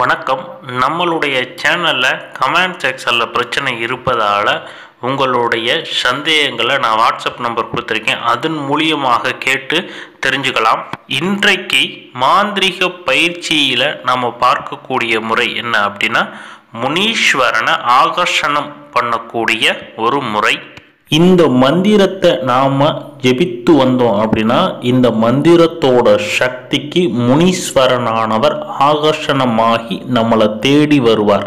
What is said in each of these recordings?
வணக்கம். நம்மளுடைய சேனலில் கமெண்ட் செக்ஷனில் பிரச்சனை இருப்பதால் உங்களுடைய சந்தேகங்களை நான் வாட்ஸ்அப் நம்பர் கொடுத்துருக்கேன். அதன் மூலியமாக கேட்டு தெரிஞ்சுக்கலாம். இன்றைக்கு மாந்திரிக பயிற்சியில் நம்ம பார்க்கக்கூடிய முறை என்ன அப்படின்னா முனீஸ்வரனை ஆகர்ஷணம் பண்ணக்கூடிய ஒரு முறை. இந்த மந்திரத்தை நாம் ஜெபித்து வந்தோம் அப்படின்னா இந்த மந்திரத்தோட சக்திக்கு முனீஸ்வரனானவர் ஆகர்ஷணமாகி நம்மளை தேடி வருவார்.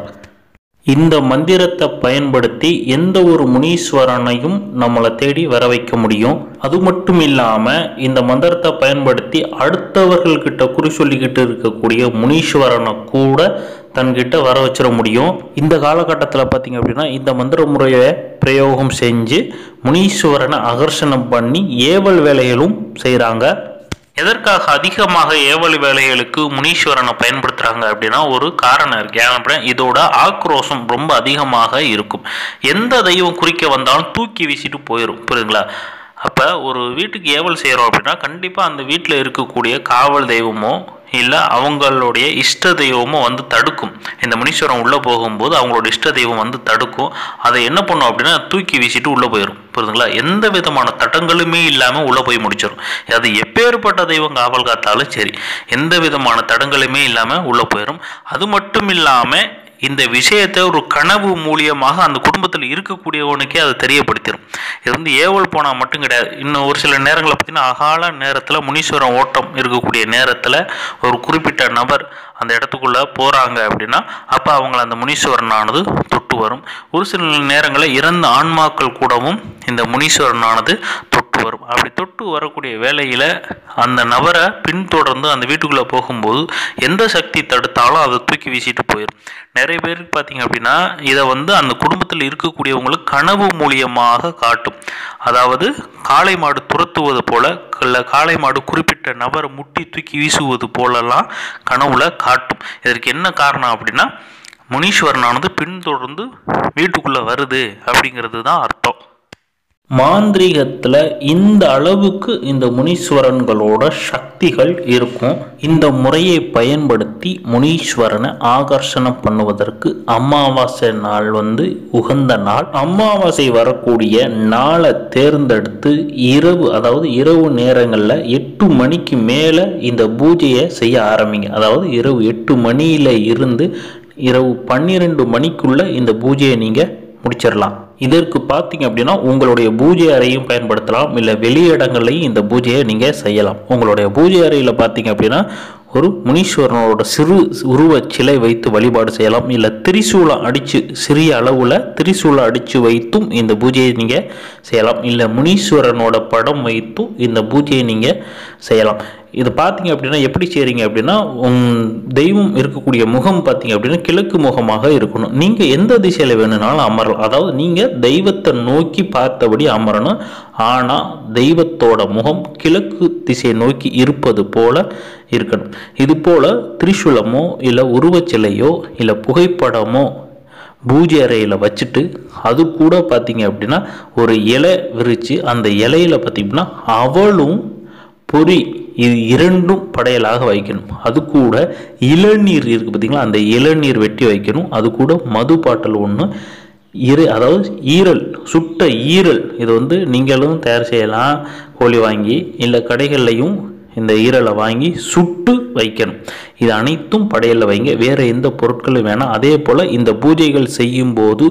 இந்த மந்திரத்தை பயன்படுத்தி எந்த ஒரு முனீஸ்வரனையும் நம்மளை தேடி வர வைக்க முடியும். அது மட்டும் இல்லாமல் இந்த மந்திரத்தை பயன்படுத்தி அடுத்தவர்கள்கிட்ட குறி சொல்லிக்கிட்டு இருக்கக்கூடிய முனீஸ்வரனை கூட தன்கிட்ட வர வச்சிட முடியும். இந்த காலகட்டத்தில் பார்த்தீங்க அப்படின்னா இந்த மந்திர முறையை பிரயோகம் செஞ்சு முனீஸ்வரனை அகர்ஷணம் பண்ணி ஏவல் வேலைகளும் செய்கிறாங்க எதற்காக அதிகமாக ஏவல் வேலைகளுக்கு முனீஸ்வரனை பயன்படுத்துகிறாங்க அப்படின்னா ஒரு காரணம் இருக்குது ஏன் அப்படின்னா இதோட ஆக்ரோஷம் ரொம்ப அதிகமாக இருக்கும். எந்த தெய்வம் குறிக்க வந்தாலும் தூக்கி வீசிட்டு போயிடும் புரியுதுங்களா? அப்போ ஒரு வீட்டுக்கு ஏவல் செய்கிறோம் அப்படின்னா கண்டிப்பாக அந்த வீட்டில் இருக்கக்கூடிய காவல் தெய்வமோ இல்லை அவங்களுடைய இஷ்ட தெய்வமும் வந்து தடுக்கும். இந்த முனீஸ்வரம் உள்ளே போகும்போது அவங்களோட இஷ்ட தெய்வம் வந்து தடுக்கும். அதை என்ன பண்ணும் அப்படின்னா தூக்கி வீசிட்டு உள்ளே போயிடும் புரியுதுங்களா? எந்த விதமான தடங்களுமே இல்லாமல் உள்ளே போய் முடிச்சிடும் அது எப்பேற்பட்ட தெய்வம் காவல் காத்தாலும் சரி எந்த விதமான தடங்களுமே இல்லாமல் உள்ளே போயிடும் அது மட்டும் இல்லாமல் இந்த விஷயத்தை ஒரு கனவு மூலியமாக அந்த குடும்பத்தில் இருக்கக்கூடியவனுக்கே அதை தெரியப்படுத்திடும் இது வந்து ஏவல் போனால் மட்டும் கிடையாது. இன்னும் ஒரு சில நேரங்களில் பார்த்தீங்கன்னா அகால நேரத்தில் முனீஸ்வரன் ஓட்டம் இருக்கக்கூடிய நேரத்தில் ஒரு குறிப்பிட்ட நபர் அந்த இடத்துக்குள்ளே போகிறாங்க அப்படின்னா அப்போ அவங்கள அந்த முனீஸ்வரனானது தொட்டு வரும். ஒரு சில நேரங்களில் இறந்த ஆன்மாக்கள் கூடவும் இந்த முனீஸ்வரனானது தொட்டு வரும். அப்படி தொட்டு வரக்கூடிய வேலையில் அந்த நபரை பின்தொடர்ந்து அந்த வீட்டுக்குள்ளே போகும்போது எந்த சக்தி தடுத்தாலும் அதை தூக்கி வீசிட்டு போயிடும் நிறைய பேருக்கு பார்த்தீங்க அப்படின்னா இதை வந்து அந்த குடும்பத்தில் இருக்கக்கூடியவங்களுக்கு கனவு மூலியமாக காட்டும். அதாவது காளை மாடு துரத்துவது போல இல்லை காளை மாடு குறிப்பிட்ட நபரை முட்டி தூக்கி வீசுவது போலலாம் கனவுல காட்டும். இதற்கு என்ன காரணம் அப்படின்னா முனீஸ்வரனானது பின்தொடர்ந்து வீட்டுக்குள்ளே வருது அப்படிங்கிறது தான் அர்த்தம். மாந்திரீகத்தில் இந்த அளவுக்கு இந்த முனீஸ்வரன்களோட சக்திகள் இருக்கும். இந்த முறையை பயன்படுத்தி முனீஸ்வரனை ஆகர்ஷணம் பண்ணுவதற்கு அமாவாசை நாள் வந்து உகந்த நாள். அமாவாசை வரக்கூடிய நாளை தேர்ந்தெடுத்து இரவு அதாவது இரவு நேரங்களில் எட்டு மணிக்கு மேலே இந்த பூஜையை செய்ய ஆரம்பிங்க. அதாவது இரவு எட்டு மணியில் இருந்து இரவு பன்னிரெண்டு மணிக்குள்ளே இந்த பூஜையை நீங்கள் முடிச்சிடலாம். இதற்கு பார்த்தீங்க அப்படின்னா உங்களுடைய பூஜை அறையும் பயன்படுத்தலாம் இல்லை வெளியிடங்கள்லையும் இந்த பூஜையை நீங்கள் செய்யலாம். உங்களுடைய பூஜை அறையில் பார்த்தீங்க அப்படின்னா ஒரு முனீஸ்வரனோட சிறு உருவச் சிலை வைத்து வழிபாடு செய்யலாம் இல்லை திரிசூலம் அடித்து சிறிய அளவில் திரிசூலம் அடித்து வைத்தும் இந்த பூஜையை நீங்கள் செய்யலாம் இல்லை முனீஸ்வரனோட படம் வைத்தும் இந்த பூஜையை நீங்கள் செய்யலாம். இது பார்த்தீங்க அப்படின்னா எப்படி செய்கிறீங்க அப்படின்னா தெய்வம் இருக்கக்கூடிய முகம் பார்த்தீங்க அப்படின்னா கிழக்கு முகமாக இருக்கணும். நீங்கள் எந்த திசையில் வேணும்னாலும் அமரலாம். அதாவது நீங்கள் தெய்வத்தை நோக்கி பார்த்தபடி அமரணும். ஆனால் தெய்வத்தோட முகம் கிழக்கு திசையை நோக்கி இருப்பது போல இருக்கணும். இது போல் திரிசூலமோ இல்லை உருவச்சிலையோ இல்லை புகைப்படமோ பூஜை அறையில் வச்சுட்டு அது கூட பார்த்தீங்க அப்படின்னா ஒரு இலை விரித்து அந்த இலையில பார்த்திங்கன்னா அவளும் பொறி இது இரண்டும் படையலாக வைக்கணும். அது கூட இளநீர் இருக்குது பார்த்தீங்களா அந்த இளநீர் வெட்டி வைக்கணும். அது கூட மது பாட்டல் ஒன்று இரு அதாவது ஈரல் சுட்ட ஈரல். இது வந்து நீங்களும் தயார் செய்யலாம். கோழி வாங்கி இல்லை கடைகள்லையும் இந்த ஈரலை வாங்கி சுட்டு வைக்கணும். இது அனைத்தும் படையலில் வைங்க. வேறு எந்த பொருட்களும் வேணாம். அதே போல் இந்த பூஜைகள் செய்யும்போது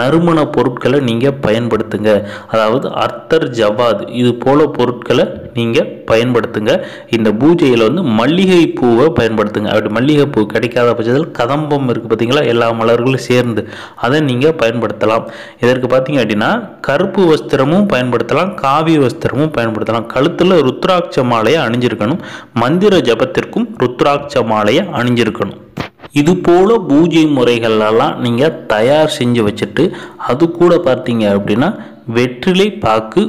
நறுமண பொருட்களை நீங்கள் பயன்படுத்துங்க. அதாவது அர்த்தர் ஜவாத் இது போல பொருட்களை நீங்கள் பயன்படுத்துங்க. இந்த பூஜையில் வந்து மல்லிகை பூவை பயன்படுத்துங்க. அப்படி மல்லிகை பூ கிடைக்காத பட்சத்தில் கதம்பம் இருக்குது பார்த்தீங்களா எல்லா மலர்களும் சேர்ந்து அதை நீங்கள் பயன்படுத்தலாம். இதற்கு பார்த்தீங்க அப்படின்னா கருப்பு வஸ்திரமும் பயன்படுத்தலாம் காவி வஸ்திரமும் பயன்படுத்தலாம். கழுத்தில் ருத்ராட்ச மாலையை அணிஞ்சிருக்கணும். மந்திர ஜபத்திற்கும் ருத்ராட்ச மாலையை அணிஞ்சிருக்கணும். இது போல் பூஜை முறைகளெல்லாம் நீங்கள் தயார் செஞ்சு வச்சுட்டு அது கூட பார்த்தீங்க அப்படின்னா வெற்றிலை பாக்கு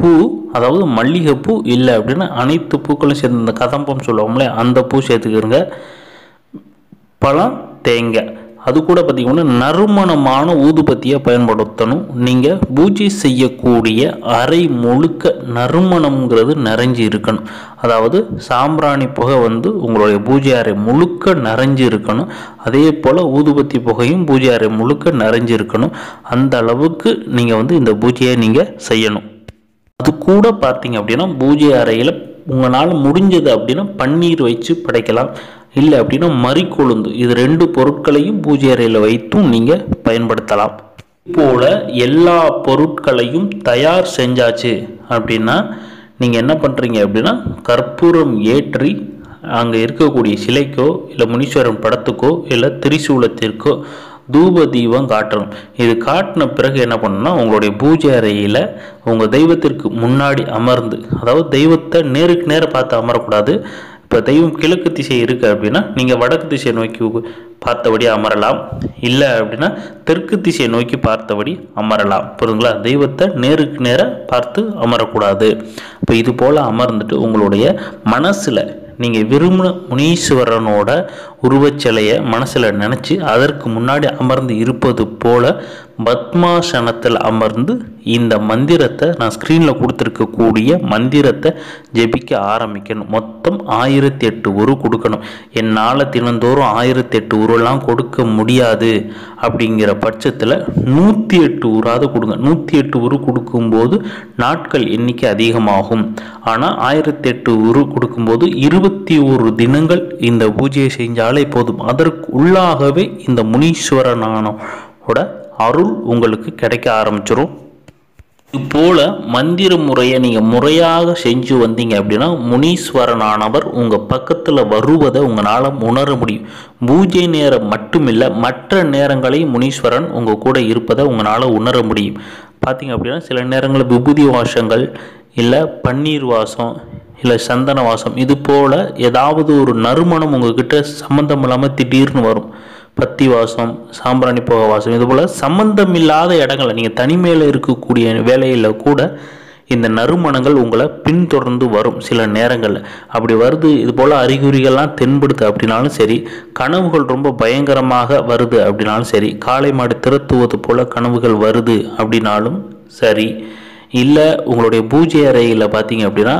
பூ அதாவது மல்லிகைப்பூ இல்லை அப்படின்னா அனைத்து பூக்களும் சேர்ந்து இந்த கதம்பம் சொல்லுவோம்ல அந்த பூ சேர்த்துக்கிறங்க. பழம் தேங்காய். அது கூட பார்த்திங்கன்னா நறுமணமான ஊதுபத்தியை பயன்படுத்தணும். நீங்கள் பூஜை செய்யக்கூடிய அறை முழுக்க நறுமணம்ங்கிறது நிறைஞ்சு இருக்கணும். அதாவது சாம்பிராணி புகை வந்து உங்களுடைய பூஜை அறை முழுக்க நிறைஞ்சு இருக்கணும். அதே போல் ஊதுபத்தி புகையும் பூஜை அறை முழுக்க நிறைஞ்சு இருக்கணும். அந்த அளவுக்கு நீங்கள் வந்து இந்த பூஜையை நீங்கள் செய்யணும். அது கூட பார்த்தீங்க அப்படின்னா பூஜை அறையில் உங்களால் முடிஞ்சது அப்படின்னா பன்னீர் வச்சு படைக்கலாம். இல்லை அப்படின்னா மறிக்கொழுந்து இது ரெண்டு பொருட்களையும் பூஜை அறையில் வைத்தும் நீங்கள் பயன்படுத்தலாம். போல எல்லா பொருட்களையும் தயார் செஞ்சாச்சு அப்படின்னா நீங்கள் என்ன பண்ணுறீங்க அப்படின்னா கற்பூரம் ஏற்றி அங்கே இருக்கக்கூடிய சிலைக்கோ இல்லை முனீஸ்வரன் படத்துக்கோ இல்லை திரிசூலத்திற்கோ தூப தீபம் காட்டணும். இது காட்டின பிறகு என்ன பண்ணணும்னா உங்களுடைய பூஜை அறையில் உங்கள் தெய்வத்திற்கு முன்னாடி அமர்ந்து அதாவது தெய்வத்தை நேருக்கு நேர பார்த்து அமரக்கூடாது. இப்போ தெய்வம் கிழக்கு திசை இருக்குது அப்படின்னா நீங்கள் வடக்கு திசையை நோக்கி பார்த்தபடி அமரலாம். இல்லை அப்படின்னா தெற்கு திசையை நோக்கி பார்த்தபடி அமரலாம். புரியுதுங்களா? தெய்வத்தை நேருக்கு நேராக பார்த்து அமரக்கூடாது. இப்போ இது போல் அமர்ந்துட்டு உங்களுடைய மனசில் நீங்கள் விரும்பின முனீஸ்வரனோட உருவச்சிலையை மனசில் நினச்சி அதற்கு முன்னாடி அமர்ந்து இருப்பது போல பத்மாசனத்தில் அமர்ந்து இந்த மந்திரத்தை நான் ஸ்க்ரீனில் கொடுத்துருக்கக்கூடிய மந்திரத்தை ஜெபிக்க ஆரம்பிக்கணும். மொத்தம் ஆயிரத்தி எட்டு ஒரு கொடுக்கணும். என்னால் தினந்தோறும் ஆயிரத்தி எட்டு உருலாம் கொடுக்க முடியாது அப்படிங்கிற பட்சத்தில் நூற்றி எட்டு உராது கொடுங்க. நூற்றி எட்டு உரு கொடுக்கும்போது நாட்கள் எண்ணிக்கை அதிகமாகும். ஆனால் ஆயிரத்தி எட்டு உரு கொடுக்கும்போது இருபத்தி ஒரு தினங்கள் இந்த பூஜையை செஞ்சாலே போதும். அதற்கு உள்ளாகவே இந்த முனீஸ்வரனானோட அருள் உங்களுக்கு கிடைக்க ஆரம்பிச்சிடும் இதுபோல் மந்திர முறையை நீங்கள் முறையாக செஞ்சு வந்தீங்க அப்படின்னா முனீஸ்வரனானவர் உங்கள் பக்கத்தில் வருவதை உங்களால் உணர முடியும். பூஜை நேரம் மட்டுமில்லை மற்ற நேரங்களையும் முனீஸ்வரன் உங்கள் கூட இருப்பதை உங்களால் உணர முடியும். பார்த்தீங்க அப்படின்னா சில நேரங்களில் விபூதி வாசங்கள் இல்லை பன்னீர் வாசம் இல்லை சந்தன வாசம் இது போல் ஏதாவது ஒரு நறுமணம் உங்ககிட்ட சம்மந்தம் இல்லாமல் திடீர்னு வரும். பத்தி வாசம் சாம்பிராணி போக வாசம் இதுபோல் சம்பந்தம் இல்லாத இடங்களில் நீங்கள் தனிமையில் இருக்கக்கூடிய வேலையில் கூட இந்த நறுமணங்கள் உங்களை பின்தொடர்ந்து வரும் சில நேரங்களில். அப்படி வருது இது போல் அறிகுறிகள்லாம் தென்படுது அப்படின்னாலும் சரி கனவுகள் ரொம்ப பயங்கரமாக வருது அப்படின்னாலும் சரி காளை மாடு திரத்துவது போல் கனவுகள் வருது அப்படின்னாலும் சரி இல்லை உங்களுடைய பூஜை அறையில் பார்த்தீங்க அப்படின்னா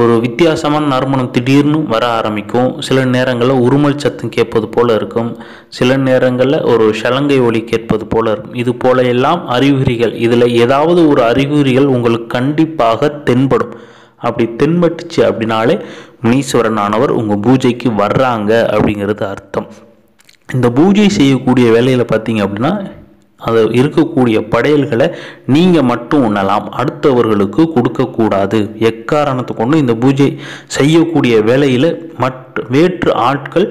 ஒரு வித்தியாசமான நறுமணம் திடீர்னு வர ஆரம்பிக்கும். சில நேரங்களில் உருமல் சத்தம் கேட்பது போல் இருக்கும். சில நேரங்களில் ஒரு சலங்கை ஒளி கேட்பது போல இருக்கும். இது போல எல்லாம் அறிகுறிகள். இதில் ஏதாவது ஒரு அறிகுறிகள் உங்களுக்கு கண்டிப்பாக தென்படும். அப்படி தென்பட்டுச்சு அப்படின்னாலே முனீஸ்வரன் ஆனவர் உங்கள் பூஜைக்கு வர்றாங்க அப்படிங்கிறது அர்த்தம். இந்த பூஜை செய்யக்கூடிய வேலையில் பார்த்தீங்க அப்படின்னா அது இருக்கக்கூடிய படையல்களை நீங்கள் மட்டும் உண்ணலாம். அடுத்தவர்களுக்கு கொடுக்கக்கூடாது. எக்காரணத்தை கொண்டு இந்த பூஜை செய்யக்கூடிய வேலையில் மற்ற வேற்று ஆட்கள்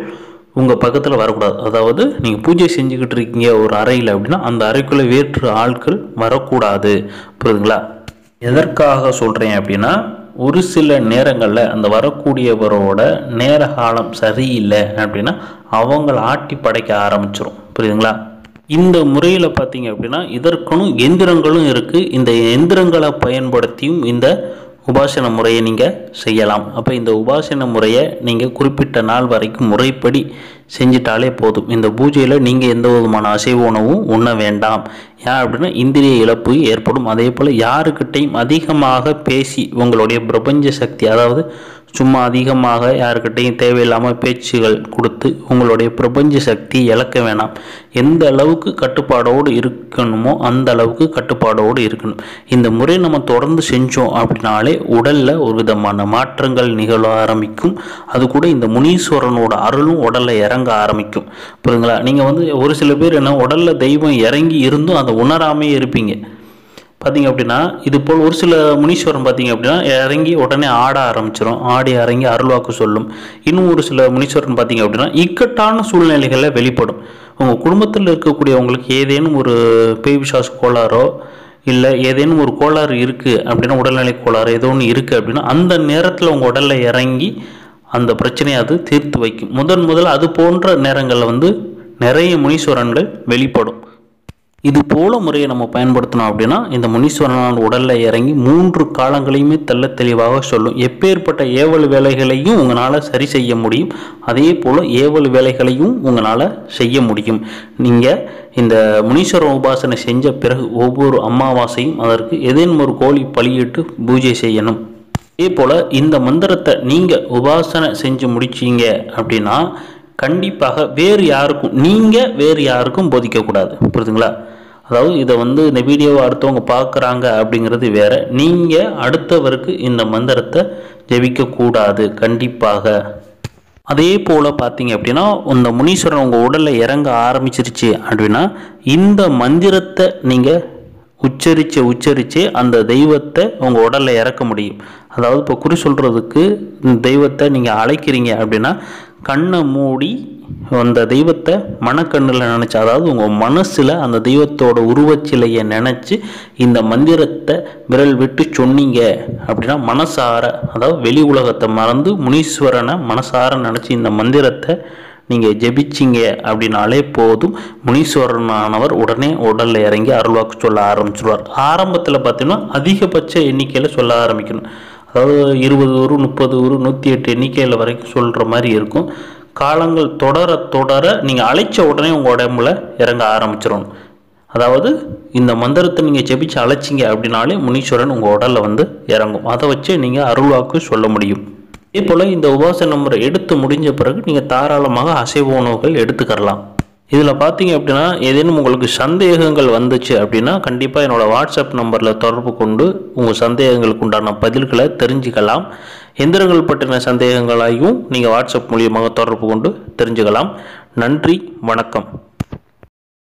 உங்கள் பக்கத்தில் வரக்கூடாது. அதாவது நீங்கள் பூஜை செஞ்சுக்கிட்டு இருக்கீங்க ஒரு அறையில் அப்படின்னா அந்த அறைக்குள்ளே வேற்று ஆட்கள் வரக்கூடாது. புரியுதுங்களா? எதற்காக சொல்கிறேன் அப்படின்னா ஒரு சில நேரங்களில் அந்த வரக்கூடியவரோட நேர காலம் சரியில்லை அப்படின்னா அவங்கள ஆட்டி படைக்க ஆரம்பிச்சிடும் புரியுதுங்களா? இந்த முறையில் பார்த்தீங்க அப்படின்னா இதற்கும் எந்திரங்களும் இருக்குது இந்த எந்திரங்களை பயன்படுத்தியும் இந்த உபாசன முறையை நீங்கள் செய்யலாம். அப்போ இந்த உபாசன முறையை நீங்கள் குறிப்பிட்ட நாள் வரைக்கும் முறைப்படி செஞ்சிட்டாலே போதும். இந்த பூஜையில் நீங்கள் எந்த விதமான அசைவ உணவும் உண்ண வேண்டாம். ஏன் அப்படின்னா இந்திரிய இழப்பு ஏற்படும். அதே போல் யாருக்கிட்டையும் அதிகமாக பேசி உங்களுடைய பிரபஞ்ச சக்தி அதாவது சும்மா அதிகமாக யாருக்கிட்டையும் தேவையில்லாமல் பேச்சுகள் கொடுத்து உங்களுடைய பிரபஞ்ச சக்தி இழக்க வேணாம். எந்த அளவுக்கு கட்டுப்பாடோடு இருக்கணுமோ அந்த அளவுக்கு கட்டுப்பாடோடு இருக்கணும். இந்த முறை நம்ம தொடர்ந்து செஞ்சோம் அப்படின்னாலே உடலில் ஒரு விதமான மாற்றங்கள் நிகழ ஆரம்பிக்கும். அது கூட இந்த முனீஸ்வரனோட அருளும் உடலில் இறங்க ஆரம்பிக்கும். புரியுதுங்களா? நீங்கள் வந்து ஒரு சில பேர் என்ன உடலில் தெய்வம் இறங்கி இருந்தும் அதை உணராமே இருப்பீங்க. பார்த்தீங்க அப்படின்னா இது போல் ஒரு சில முனீஸ்வரம் பார்த்தீங்க அப்படின்னா இறங்கி உடனே ஆட ஆரம்பிச்சிடும் ஆடி இறங்கி அருள்வாக்கு சொல்லும். இன்னும் ஒரு சில முனீஸ்வரன் பார்த்தீங்க அப்படின்னா இக்கட்டான சூழ்நிலைகளில் வெளிப்படும். உங்கள் குடும்பத்தில் இருக்கக்கூடியவங்களுக்கு ஏதேனும் ஒரு பேய் விசாச கோளாறோ இல்லை ஏதேனும் ஒரு கோளாறு இருக்குது அப்படின்னா உடல்நிலை கோளாறு ஏதோ ஒன்று இருக்குது அப்படின்னா அந்த நேரத்தில் உங்கள் உடலில் இறங்கி அந்த பிரச்சனையை அது தீர்த்து வைக்கும். முதன் முதல் அது போன்ற நேரங்களில் வந்து நிறைய முனீஸ்வரன்கள் வெளிப்படும். இது போல முறையை நம்ம பயன்படுத்தினோம் அப்படின்னா இந்த முனீஸ்வரனான உடலில் இறங்கி மூன்று காலங்களையுமே தெல்ல தெளிவாக சொல்லும். எப்பேற்பட்ட ஏவல் வேலைகளையும் உங்களால் சரி செய்ய முடியும் அதே போல் ஏவல் வேலைகளையும் உங்களால் செய்ய முடியும். நீங்கள் இந்த முனீஸ்வர உபாசனை செஞ்ச பிறகு ஒவ்வொரு அமாவாசையும் அதற்கு ஏதேனும் ஒரு கோழி பலியிட்டு பூஜை செய்யணும். இதே போல் இந்த மந்திரத்தை நீங்கள் உபாசனை செஞ்சு முடிச்சீங்க அப்படின்னா கண்டிப்பாக வேறு யாருக்கும் நீங்கள் வேறு யாருக்கும் போதிக்கக்கூடாது. புரியுதுங்களா அதாவது இதை வந்து இந்த வீடியோவை அடுத்தவங்க பார்க்குறாங்க அப்படிங்கிறது வேற. நீங்கள் அடுத்தவருக்கு இந்த மந்திரத்தை ஜெபிக்கக்கூடாது கண்டிப்பாக. அதே போல் பார்த்தீங்க அப்படின்னா இந்த முனீஸ்வரன் உங்கள் உடலில் இறங்க ஆரம்பிச்சிருச்சு அப்படின்னா இந்த மந்திரத்தை நீங்கள் உச்சரித்து உச்சரித்து அந்த தெய்வத்தை உங்கள் உடலில் இறக்க முடியும். அதாவது இப்போ குறி சொல்கிறதுக்கு தெய்வத்தை நீங்கள் அழைக்கிறீங்க அப்படின்னா கண்ணை மூடி அந்த தெய்வத்தை மனக்கண்ணில் நினச்சி அதாவது உங்கள் மனசில் அந்த தெய்வத்தோட உருவச்சிலையை நினச்சி இந்த மந்திரத்தை விரல் விட்டு சொன்னீங்க அப்படின்னா மனசார அதாவது வெளி உலகத்தை மறந்து முனீஸ்வரனை மனசார நினச்சி இந்த மந்திரத்தை நீங்கள் ஜெபிச்சிங்க அப்படின்னாலே போதும். முனீஸ்வரனானவர் உடனே உடலில் இறங்கி அருள்வாக்கு சொல்ல ஆரம்பிச்சிடுவார் ஆரம்பத்தில் பார்த்தீங்கன்னா அதிகபட்ச எண்ணிக்கையில் சொல்ல ஆரம்பிக்கணும். அதாவது இருபது ஊர் முப்பது ஊர் நூற்றி எட்டு எண்ணிக்கையில் வரைக்கும் சொல்கிற மாதிரி இருக்கும். காலங்கள் தொடர தொடர நீங்கள் அழைச்ச உடனே உங்கள் உடம்புல இறங்க ஆரம்பிச்சிடணும் அதாவது இந்த மந்திரத்தை நீங்கள் ஜெபிச்சு அழைச்சிங்க அப்படின்னாலே முனீஸ்வரன் உங்கள் உடலில் வந்து இறங்கும். அதை வச்சு நீங்கள் அருள்வாக்கு சொல்ல முடியும். இதே போல் இந்த உபாசன முறை எடுத்து முடிஞ்ச பிறகு நீங்கள் தாராளமாக அசைவ உணவுகள் எடுத்துக்கரலாம். இதில் பார்த்தீங்க அப்படின்னா ஏதேனும் உங்களுக்கு சந்தேகங்கள் வந்துச்சு அப்படின்னா கண்டிப்பாக என்னோடய வாட்ஸ்அப் நம்பரில் தொடர்பு கொண்டு உங்கள் சந்தேகங்களுக்கு உண்டான பதில்களை தெரிஞ்சுக்கலாம். எந்திரங்கள் பற்றின சந்தேகங்களையும் நீங்கள் வாட்ஸ்அப் மூலியமாக தொடர்பு கொண்டு தெரிஞ்சுக்கலாம். நன்றி வணக்கம்.